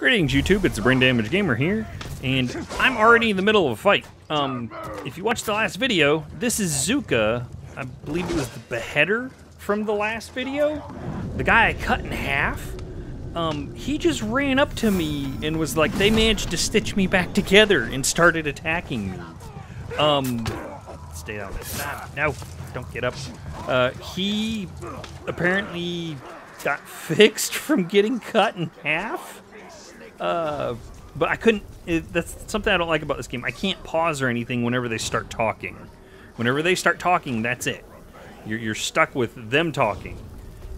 Greetings, YouTube. It's the Brain Damage Gamer here, and I'm already in the middle of a fight. Um, if you watched the last video, this is Zuka. I believe it was the beheader from the last video. The guy I cut in half. Um, he just ran up to me and was like, they managed to stitch me back together and started attacking me. Um, stay down. No, don't get up. Uh, he apparently got fixed from getting cut in half. Uh, but I couldn't. It, that's something I don't like about this game. I can't pause or anything whenever they start talking. Whenever they start talking, that's it. You're, you're stuck with them talking,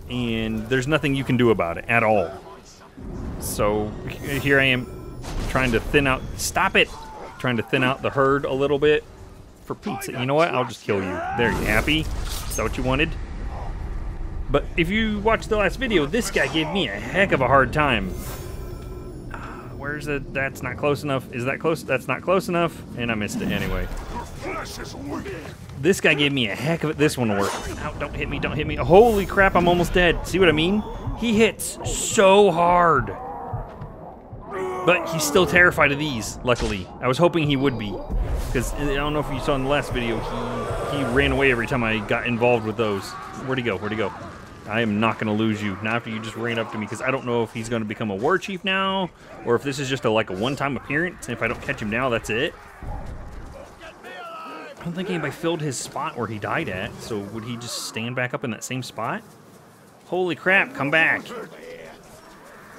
and there's nothing you can do about it at all. So here I am, trying to thin out. Stop it! Trying to thin out the herd a little bit. For pizza, you know what? I'll just kill you. There, you happy? Is that what you wanted? But if you watched the last video, this guy gave me a heck of a hard time where's it? That's not close enough. Is that close? That's not close enough. And I missed it anyway. This guy gave me a heck of it. This one will work. Ow, don't hit me, don't hit me. Holy crap, I'm almost dead. See what I mean? He hits so hard. But he's still terrified of these, luckily. I was hoping he would be. Because eh, I don't know if you saw in the last video, he, he ran away every time I got involved with those. Where'd he go? Where'd he go? I am not going to lose you. Not after you just ran up to me, because I don't know if he's going to become a war chief now, or if this is just a, like a one-time appearance, and if I don't catch him now, that's it. I don't think anybody filled his spot where he died at, so would he just stand back up in that same spot? Holy crap, come back.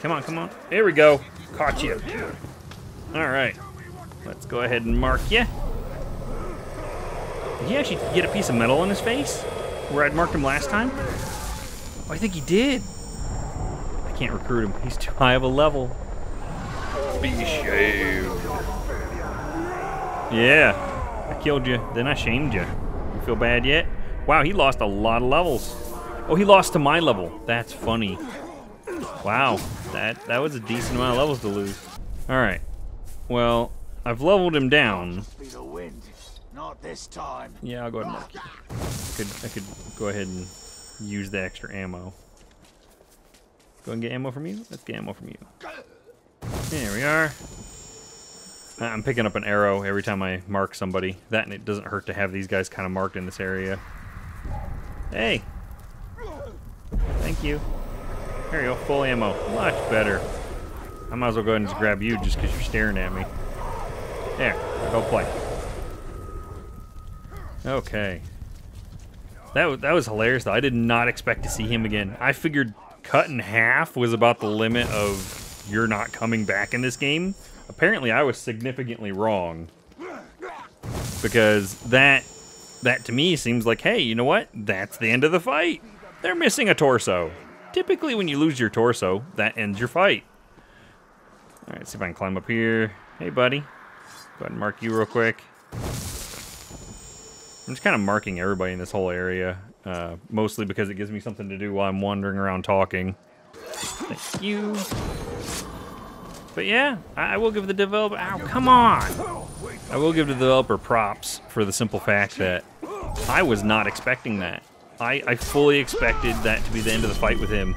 Come on, come on. There we go. Caught you. All right. Let's go ahead and mark you. Did he actually get a piece of metal in his face? Where I'd marked him last time? Oh, I think he did. I can't recruit him. He's too high of a level. Be shaved. Yeah, I killed you. Then I shamed you. You feel bad yet? Wow, he lost a lot of levels. Oh, he lost to my level. That's funny. Wow, that that was a decent amount of levels to lose. All right. Well, I've leveled him down. Not this time. Yeah, I'll go ahead and mark you. I could I could go ahead and use the extra ammo. Go and get ammo from you? Let's get ammo from you. There we are. I'm picking up an arrow every time I mark somebody. That and it doesn't hurt to have these guys kind of marked in this area. Hey! Thank you. There you go, full ammo. Much better. I might as well go ahead and just grab you just because you're staring at me. There, go play. Okay. That, that was hilarious, though. I did not expect to see him again. I figured cut in half was about the limit of you're not coming back in this game. Apparently, I was significantly wrong. Because that, that to me seems like, hey, you know what? That's the end of the fight. They're missing a torso. Typically, when you lose your torso, that ends your fight. All right, see if I can climb up here. Hey, buddy. Go ahead and mark you real quick. I'm just kind of marking everybody in this whole area, uh, mostly because it gives me something to do while I'm wandering around talking. Thank you. But yeah, I, I will give the developer... Ow, come on! I will give the developer props for the simple fact that I was not expecting that. I, I fully expected that to be the end of the fight with him.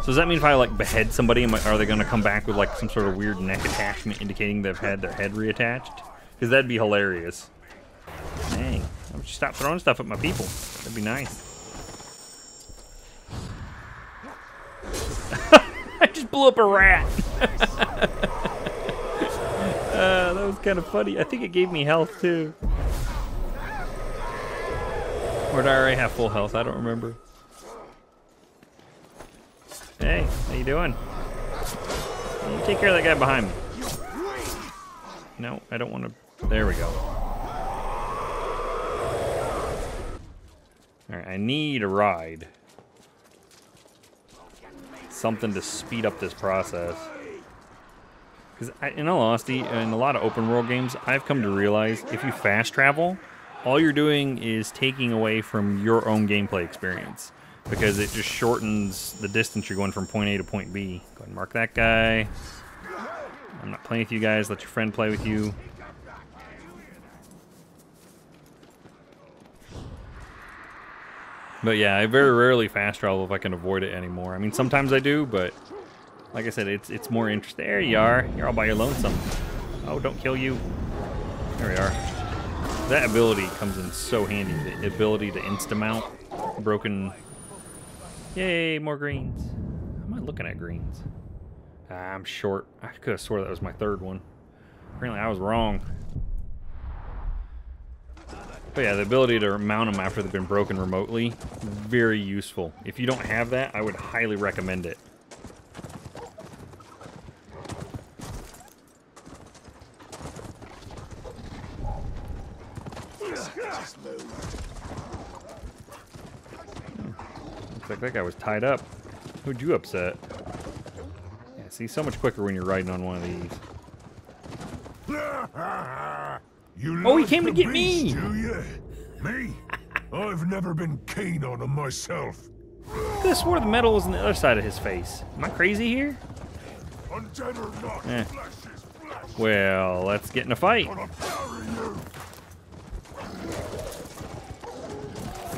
So does that mean if I like behead somebody, are they going to come back with like some sort of weird neck attachment indicating they've had their head reattached? Because that'd be hilarious. Stop throwing stuff at my people. That'd be nice. I just blew up a rat. uh, that was kind of funny. I think it gave me health too. Or did I already have full health? I don't remember. Hey, how you doing? You take care of that guy behind me. No, I don't want to. There we go. Alright, I need a ride. Something to speed up this process. Because in all honesty, in a lot of open world games, I've come to realize if you fast travel, all you're doing is taking away from your own gameplay experience. Because it just shortens the distance you're going from point A to point B. Go ahead and mark that guy. I'm not playing with you guys. Let your friend play with you. But yeah, I very rarely fast travel if I can avoid it anymore. I mean, sometimes I do, but Like I said, it's it's more interesting. There you are. You're all by your lonesome. Oh, don't kill you. There we are. That ability comes in so handy. The ability to insta-mount broken. Yay, more greens. Am I looking at greens? Ah, I'm short. I could have swore that was my third one. Apparently, I was wrong. But yeah, the ability to mount them after they've been broken remotely, very useful. If you don't have that, I would highly recommend it. Hmm. Looks like that guy was tied up. Who'd you upset? Yeah, see, so much quicker when you're riding on one of these. You Oh, he came to get me! beast, you? Me? I've never been keen on him myself. I could have swore the metal was on the other side of his face. Am I crazy here? Not, Eh. flesh is flesh. Well, let's get in a fight. Gonna bury you.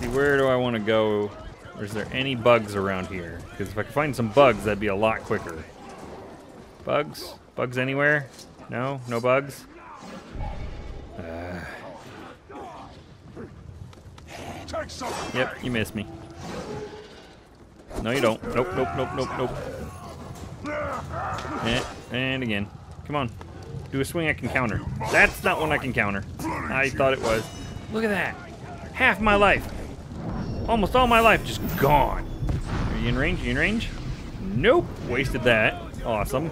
See, where do I want to go? Or is there any bugs around here? Because if I could find some bugs, that'd be a lot quicker. Bugs? Bugs anywhere? No? No bugs? Yep, you missed me. No, you don't. Nope, nope, nope, nope, nope. Eh, and again. Come on. Do a swing I can counter. That's not one I can counter. I thought it was. Look at that. Half my life. Almost all my life just gone. Are you in range? Are you in range? Nope. Wasted that. Awesome.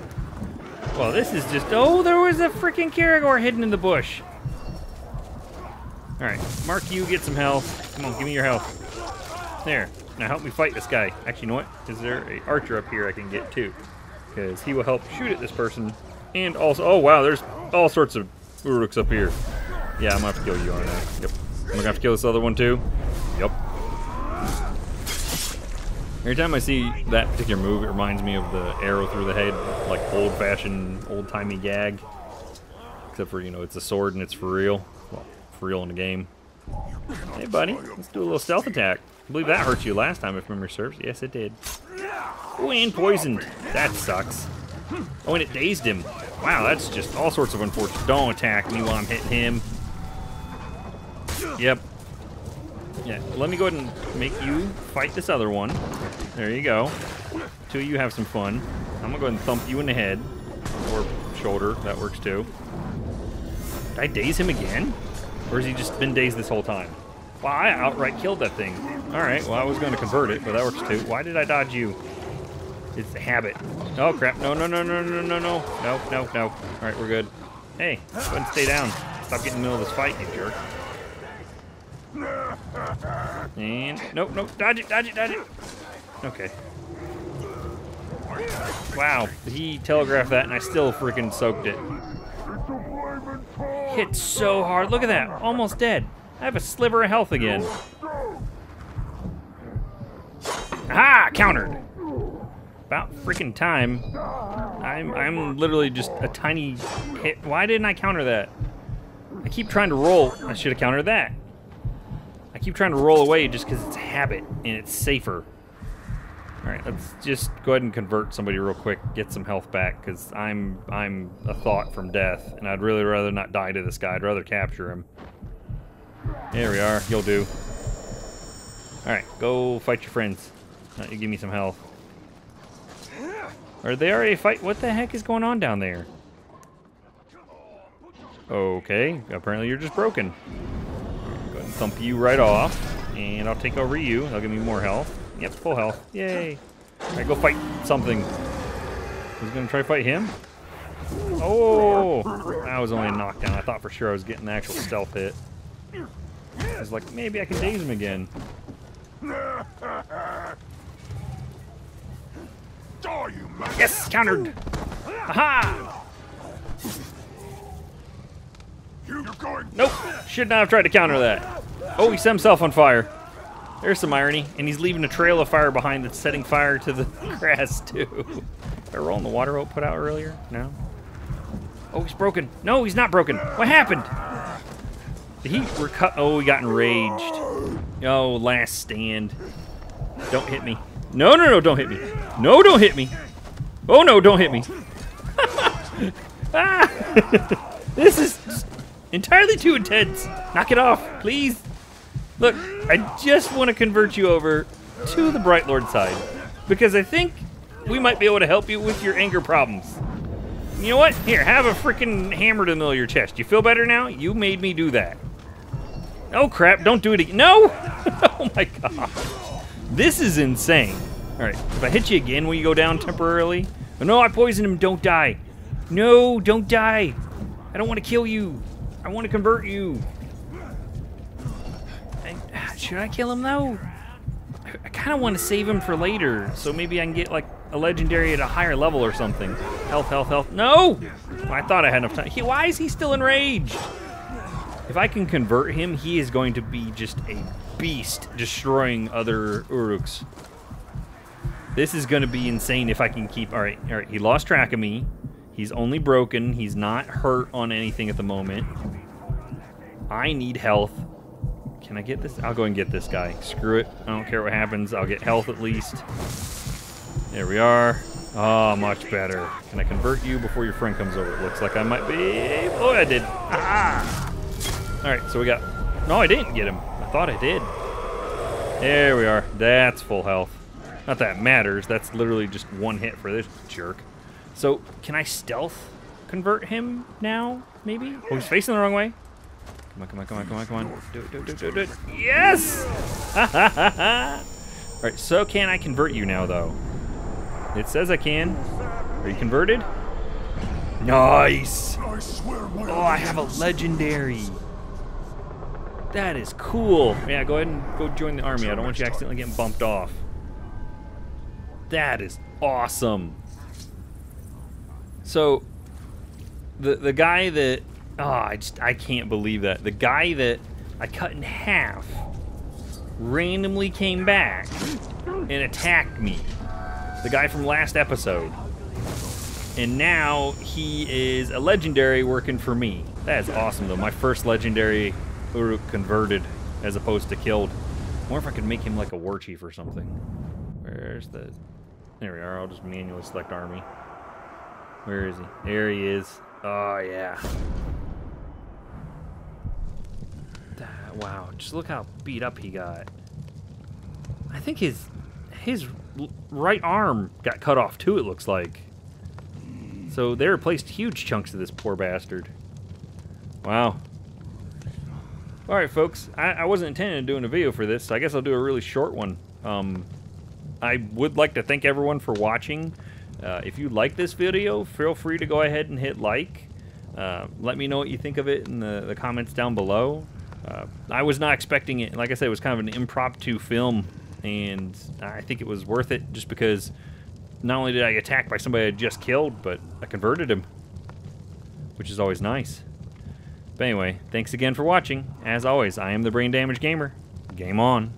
Well, this is just... Oh, there was a freaking Caragor hidden in the bush. Alright, Mark, you get some health. Come on, give me your health. There. Now help me fight this guy. Actually, you know what? Is there a archer up here I can get too? Because he will help shoot at this person. And also, oh wow, there's all sorts of Uruks up here. Yeah, I'm gonna have to kill you, aren't I? Yep. I'm gonna have to kill this other one too. Yep. Every time I see that particular move, it reminds me of the arrow through the head, like old-fashioned, old-timey gag. Except for, you know, it's a sword and it's for real. For real in the game. Hey, buddy, let's do a little stealth attack. I believe that hurt you last time, if memory serves. Yes, it did. Oh, and poisoned. That sucks. Oh, and it dazed him. Wow, that's just all sorts of unfortunate. Don't attack me while I'm hitting him. Yep. Yeah, let me go ahead and make you fight this other one. There you go. Of you have some fun. I'm gonna go ahead and thump you in the head. Or shoulder, that works too. Did I daze him again? Or has he just been dazed this whole time? Wow, I outright killed that thing. Alright, well I was gonna convert it, but that works too. Why did I dodge you? It's a habit. Oh crap, no, no, no, no, no, no, no. No, no, no. Alright, we're good. Hey, go ahead and stay down. Stop getting in the middle of this fight, you jerk. And, nope, nope, dodge it, dodge it, dodge it. Okay. Wow, he telegraphed that and I still freaking soaked it. Hit so hard. Look at that. Almost dead. I have a sliver of health again. Aha! Countered. About freaking time. I'm I'm literally just a tiny hit. Why didn't I counter that? I keep trying to roll. I should have countered that. I keep trying to roll away just because it's habit and it's safer. All right, let's just go ahead and convert somebody real quick, get some health back, because I'm I'm a thought from death, and I'd really rather not die to this guy. I'd rather capture him. There we are. You'll do. All right, go fight your friends. You give me some health. Are they already fight? What the heck is going on down there? Okay, apparently you're just broken. Go ahead and thump you right off, and I'll take over you. That'll give me more health. Yep, full health. Yay. All right, go fight something. Who's gonna try to fight him? Oh, that was only a knockdown. I thought for sure I was getting the actual stealth hit. I was like, maybe I can daze him again. Yes, countered. Aha! Nope, should not have tried to counter that. Oh, he set himself on fire. There's some irony, and he's leaving a trail of fire behind that's setting fire to the grass too. Did I roll in the water rope put out earlier? No. Oh, he's broken. No, he's not broken. What happened? Did he recut? Oh, he got enraged. Oh, last stand. Don't hit me. No, no, no, don't hit me. No, don't hit me. Oh no, don't hit me. ah! this is entirely too intense. Knock it off, please. Look, I just want to convert you over to the Bright Lord side because I think we might be able to help you with your anger problems. You know what? Here, have a freaking hammer to of your chest. You feel better now? You made me do that. Oh crap, don't do it again. No! oh my god. This is insane. Alright, if I hit you again, will you go down temporarily? No, I poisoned him. Don't die. No, don't die. I don't want to kill you. I want to convert you. Should I kill him though? I, kind of want to save him for later, so maybe I can get like a legendary at a higher level or something. Health, health, health. No! I thought I had enough time. He, why is he still enraged? If I can convert him, he is going to be just a beast destroying other Uruks. This is going to be insane if I can keep... Alright, alright. He lost track of me. He's only broken. He's not hurt on anything at the moment. I need health. Can I get this? I'll go and get this guy. Screw it. I don't care what happens. I'll get health at least. There we are. Oh, much better. Can I convert you before your friend comes over? It looks like I might be... Oh, I did. Ah! Alright, so we got... No, I didn't get him. I thought I did. There we are. That's full health. Not that matters. That's literally just one hit for this jerk. So, can I stealth convert him now, maybe? Oh, he's facing the wrong way. Come on, come on, come on, come on, come on. Do it, do it, do it, do it, do it. Yes! Alright, so can I convert you now, though? It says I can. Are you converted? Nice! I swear my Oh, I have a legendary. That is cool. Yeah, go ahead and go join the army. I don't want you accidentally getting bumped off. That is awesome. So, the the guy that oh, I just I can't believe that the guy that I cut in half randomly came back and attacked me. The guy from last episode. And now he is a legendary working for me. That is awesome though. My first legendary Uruk converted as opposed to killed. I wonder if I could make him like a war chief or something. Where's the... There we are. I'll just manually select army. Where is he? There he is. Oh, yeah. That- wow. Just look how beat up he got. I think his his right arm got cut off too, it looks like. So they replaced huge chunks of this poor bastard. Wow. Alright, folks. I, I wasn't intending on doing a video for this, so I guess I'll do a really short one. Um, I would like to thank everyone for watching. Uh, if you like this video, feel free to go ahead and hit like. Uh, let me know what you think of it in the, the comments down below. Uh, I was not expecting it. Like I said, it was kind of an impromptu film, and I think it was worth it just because not only did I get attacked by somebody I just killed, but I converted him, which is always nice. But anyway, thanks again for watching. As always, I am the Brain Damage Gamer. Game on.